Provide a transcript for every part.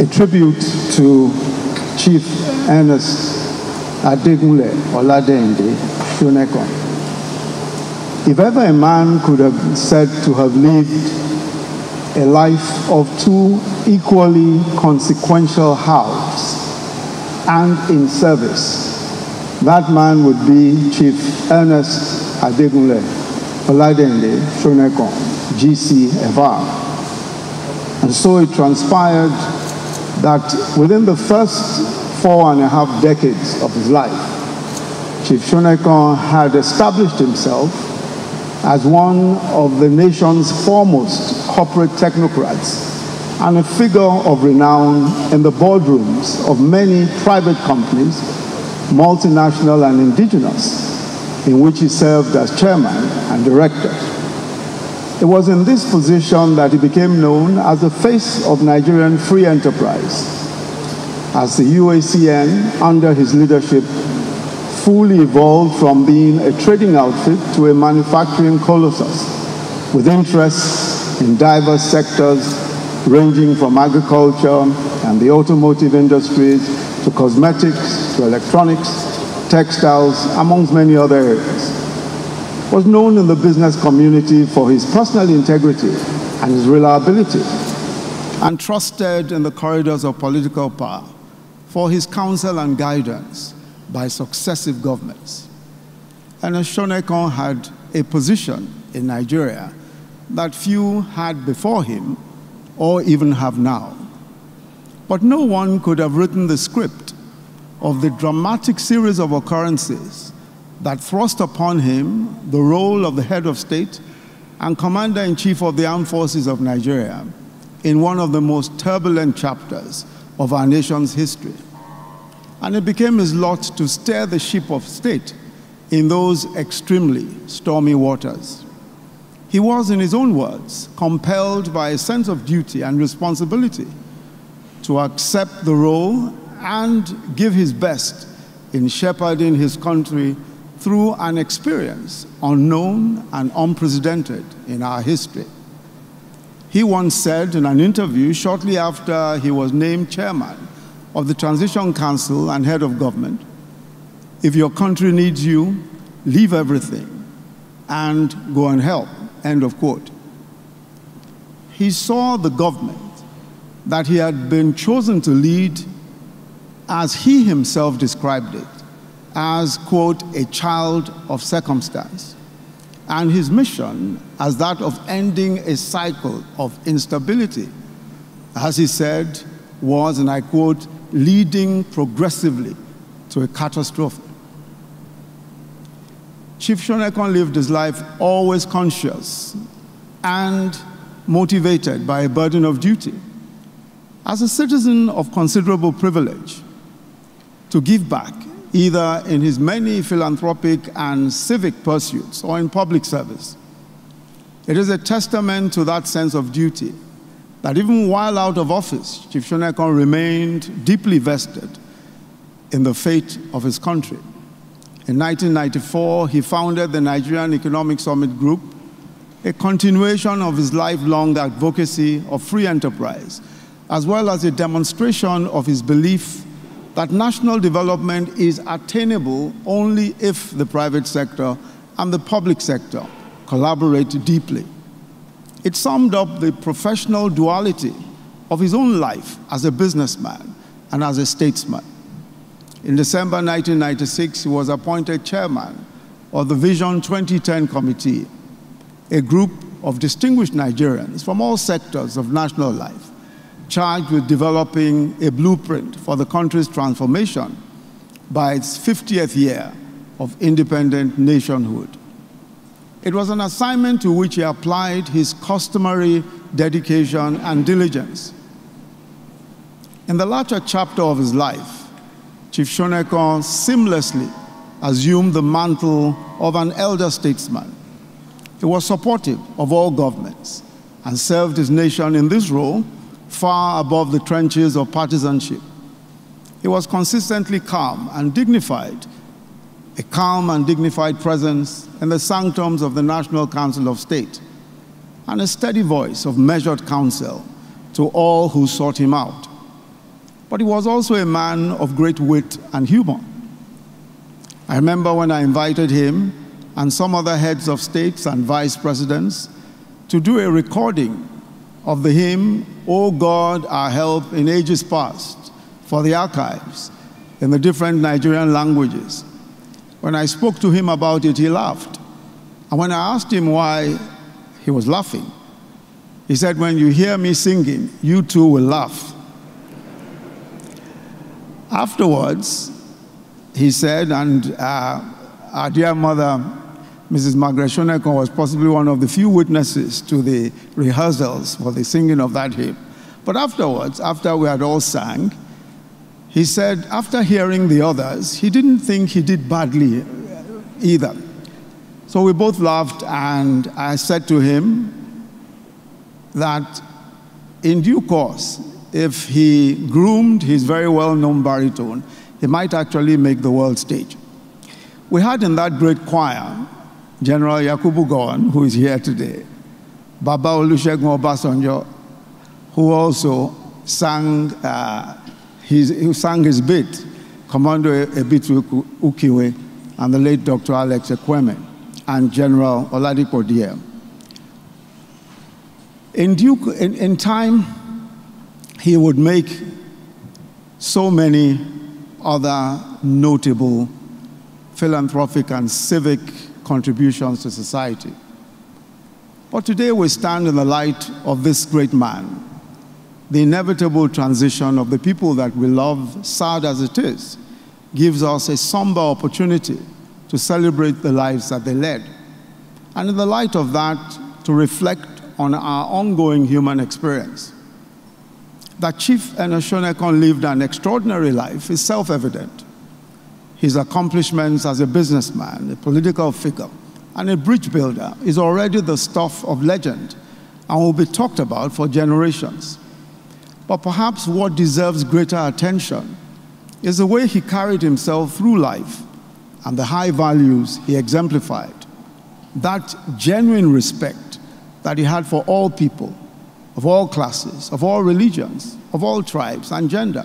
a tribute to Chief Ernest Adegunle Oladeinde Shonekan. If ever a man could have said to have lived a life of two equally consequential halves and in service, that man would be Chief Ernest Adegunle Oladeinde Shonekan, GC FR. And so it transpired that within the first four and a half decades of his life, Chief Shonekan had established himself as one of the nation's foremost corporate technocrats and a figure of renown in the boardrooms of many private companies, multinational and indigenous, in which he served as chairman and director. It was in this position that he became known as the face of Nigerian free enterprise, as the UACN, under his leadership, fully evolved from being a trading outfit to a manufacturing colossus with interests in diverse sectors ranging from agriculture and the automotive industries to cosmetics to electronics, textiles, amongst many other areas was known in the business community for his personal integrity and his reliability, and trusted in the corridors of political power for his counsel and guidance by successive governments. And Shonekan had a position in Nigeria that few had before him or even have now. But no one could have written the script of the dramatic series of occurrences that thrust upon him the role of the head of state and commander in chief of the armed forces of Nigeria in one of the most turbulent chapters of our nation's history. And it became his lot to steer the ship of state in those extremely stormy waters. He was, in his own words, compelled by a sense of duty and responsibility to accept the role and give his best in shepherding his country through an experience unknown and unprecedented in our history. He once said in an interview shortly after he was named chairman of the Transition Council and head of government if your country needs you, leave everything and go and help. End of quote. He saw the government that he had been chosen to lead as he himself described it as, quote, a child of circumstance, and his mission as that of ending a cycle of instability, as he said, was, and I quote, leading progressively to a catastrophe. Chief Shonekan lived his life always conscious and motivated by a burden of duty. As a citizen of considerable privilege, to give back either in his many philanthropic and civic pursuits or in public service. It is a testament to that sense of duty that even while out of office, Chief Shonekan remained deeply vested in the fate of his country. In 1994, he founded the Nigerian Economic Summit Group, a continuation of his lifelong advocacy of free enterprise, as well as a demonstration of his belief that national development is attainable only if the private sector and the public sector collaborate deeply. It summed up the professional duality of his own life as a businessman and as a statesman. In December 1996, he was appointed chairman of the Vision 2010 Committee, a group of distinguished Nigerians from all sectors of national life charged with developing a blueprint for the country's transformation by its 50th year of independent nationhood. It was an assignment to which he applied his customary dedication and diligence. In the latter chapter of his life, Chief Shonekan seamlessly assumed the mantle of an elder statesman. He was supportive of all governments and served his nation in this role far above the trenches of partisanship. He was consistently calm and dignified, a calm and dignified presence in the sanctums of the National Council of State, and a steady voice of measured counsel to all who sought him out. But he was also a man of great wit and humor. I remember when I invited him and some other heads of states and vice presidents to do a recording of the hymn, O God, our help in ages past, for the archives in the different Nigerian languages. When I spoke to him about it, he laughed. And when I asked him why, he was laughing. He said, When you hear me singing, you too will laugh. Afterwards, he said, and uh, our dear mother, Mrs. Margaret Shonekan, was possibly one of the few witnesses to the rehearsals for the singing of that hymn. But afterwards, after we had all sang, he said, after hearing the others, he didn't think he did badly either. So we both laughed, and I said to him that in due course, if he groomed his very well known baritone, he might actually make the world stage. We had in that great choir General Yakubu Gowon, who is here today, Baba Olusegun Obasanjo, who also sang, uh, his, who sang his bit, Commodore Ebitu Ukiwe, and the late Dr. Alex Ekwueme, and General Oladipo Diya. In, due, in, in time, he would make so many other notable philanthropic and civic contributions to society. But today we stand in the light of this great man, the inevitable transition of the people that we love, sad as it is, gives us a somber opportunity to celebrate the lives that they led. And in the light of that, to reflect on our ongoing human experience. That Chief Ernest Shonekan lived an extraordinary life is self evident. His accomplishments as a businessman, a political figure, and a bridge builder is already the stuff of legend and will be talked about for generations. But perhaps what deserves greater attention is the way he carried himself through life and the high values he exemplified. That genuine respect that he had for all people of all classes, of all religions, of all tribes and gender.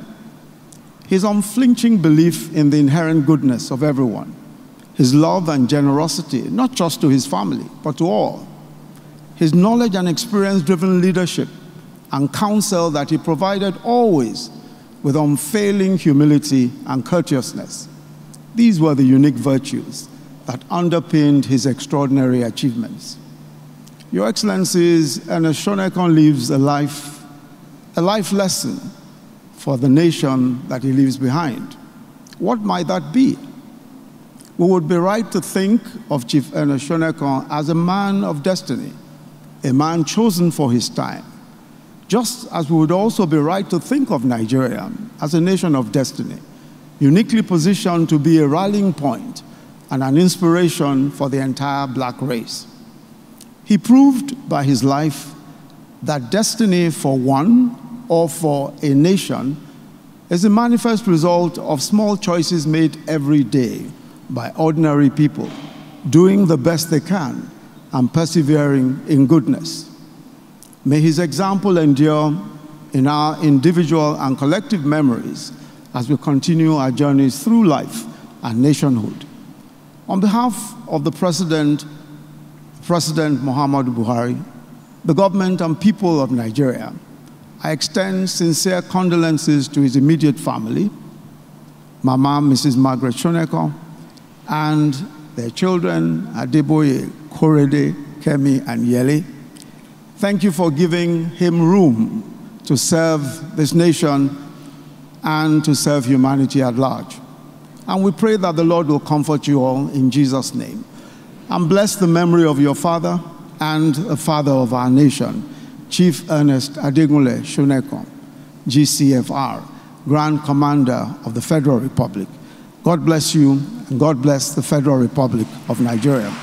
His unflinching belief in the inherent goodness of everyone, his love and generosity, not just to his family, but to all, his knowledge and experience driven leadership and counsel that he provided always with unfailing humility and courteousness. These were the unique virtues that underpinned his extraordinary achievements. Your Excellencies, Ernest Shonekan lives a life, a life lesson for the nation that he leaves behind. What might that be? We would be right to think of Chief Ernest Shonekan as a man of destiny, a man chosen for his time, just as we would also be right to think of Nigeria as a nation of destiny, uniquely positioned to be a rallying point and an inspiration for the entire black race. He proved by his life that destiny for one or for a nation is a manifest result of small choices made every day by ordinary people, doing the best they can and persevering in goodness. May his example endure in our individual and collective memories as we continue our journeys through life and nationhood. On behalf of the President President Muhammadu Buhari, the government and people of Nigeria, I extend sincere condolences to his immediate family, Mama Mrs. Margaret Shonekan, and their children, Adeboye, Korede, Kemi, and Yele. Thank you for giving him room to serve this nation and to serve humanity at large. And we pray that the Lord will comfort you all in Jesus' name and bless the memory of your father and the father of our nation, Chief Ernest Adegunle Shonekan, GCFR, Grand Commander of the Federal Republic. God bless you, and God bless the Federal Republic of Nigeria.